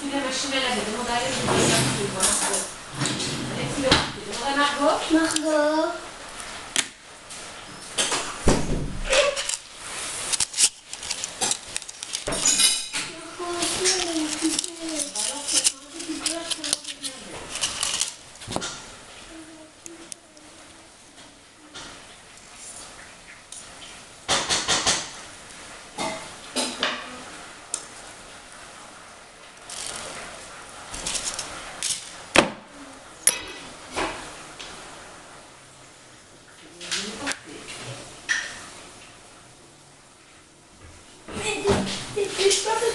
Sylvia Machimela, j'ai à elle, à Margot. Margot.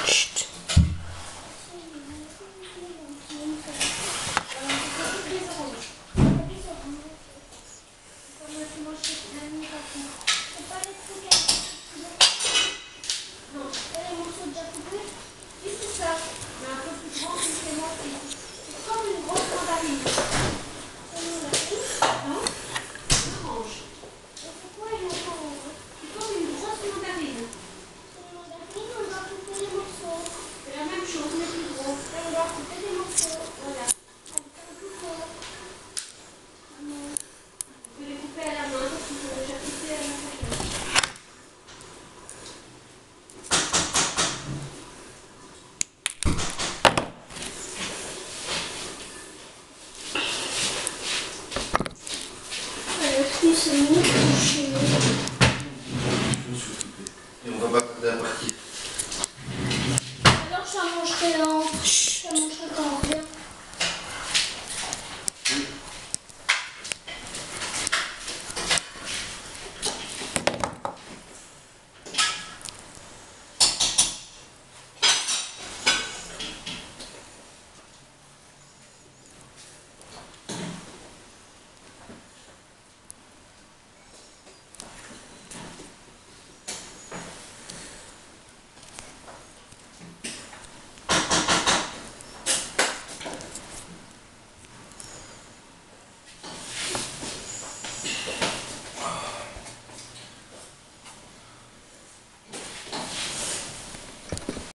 Shh. 什么故事